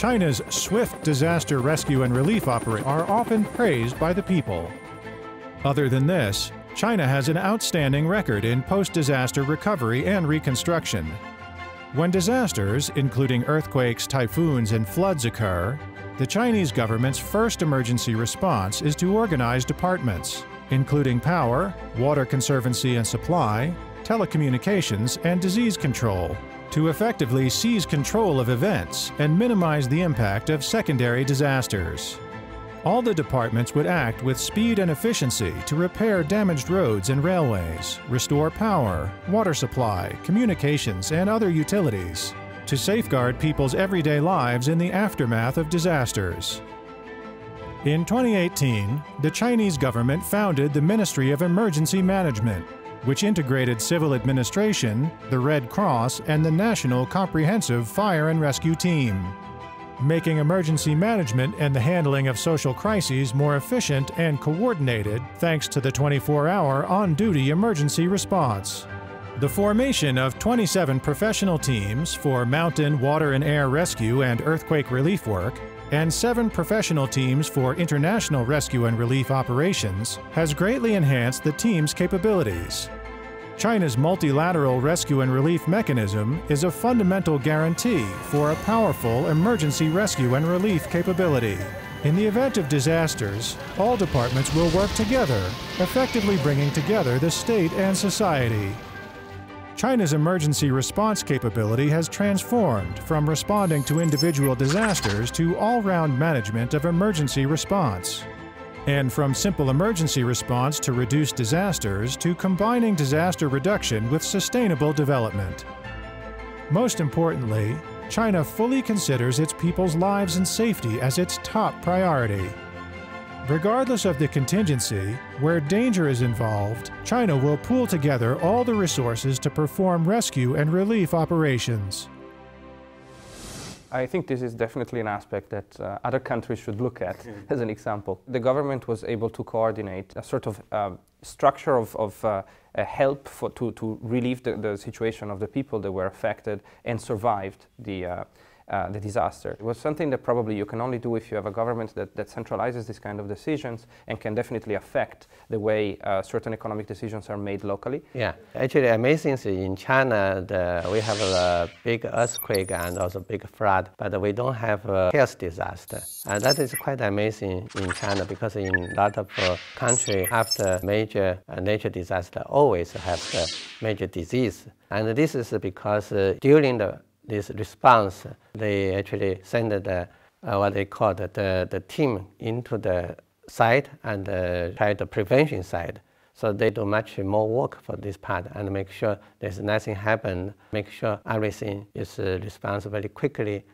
China's swift disaster rescue and relief operations are often praised by the people. Other than this, China has an outstanding record in post-disaster recovery and reconstruction. When disasters, including earthquakes, typhoons, and floods occur, the Chinese government's first emergency response is to organize departments, including power, water conservancy and supply, telecommunications, and disease control, to effectively seize control of events and minimize the impact of secondary disasters. All the departments would act with speed and efficiency to repair damaged roads and railways, restore power, water supply, communications, and other utilities, to safeguard people's everyday lives in the aftermath of disasters. In 2018, the Chinese government founded the Ministry of Emergency Management, which integrated civil administration, the Red Cross, and the National Comprehensive Fire and Rescue Team, making emergency management and the handling of social crises more efficient and coordinated thanks to the 24-hour on-duty emergency response. The formation of 27 professional teams for mountain, water and air rescue and earthquake relief work and seven professional teams for international rescue and relief operations has greatly enhanced the team's capabilities. China's multilateral rescue and relief mechanism is a fundamental guarantee for a powerful emergency rescue and relief capability. In the event of disasters, all departments will work together, effectively bringing together the state and society. China's emergency response capability has transformed from responding to individual disasters to all-round management of emergency response. And from simple emergency response to reduce disasters to combining disaster reduction with sustainable development. Most importantly, China fully considers its people's lives and safety as its top priority. Regardless of the contingency, where danger is involved, China will pool together all the resources to perform rescue and relief operations. I think this is definitely an aspect that uh, other countries should look at as an example. The government was able to coordinate a sort of uh, structure of, of uh, help for, to, to relieve the, the, situation of the people that were affected and survived the uh, uh, the disaster. It was something that probably you can only do if you have a government that, that centralizes these kind of decisions and can definitely affect the way uh, certain economic decisions are made locally. Yeah, actually amazing in China, the, we have a big earthquake and also big flood, but we don't have a health disaster. And that is quite amazing in China because in a lot of uh, countries after major uh, nature disaster always have the major disease. And this is because uh, during the this response, they actually send the, uh, what they call the, the, team into the site and uh, try the prevention side. So they do much more work for this part and make sure there's nothing happen, make sure everything is uh, responsive very quickly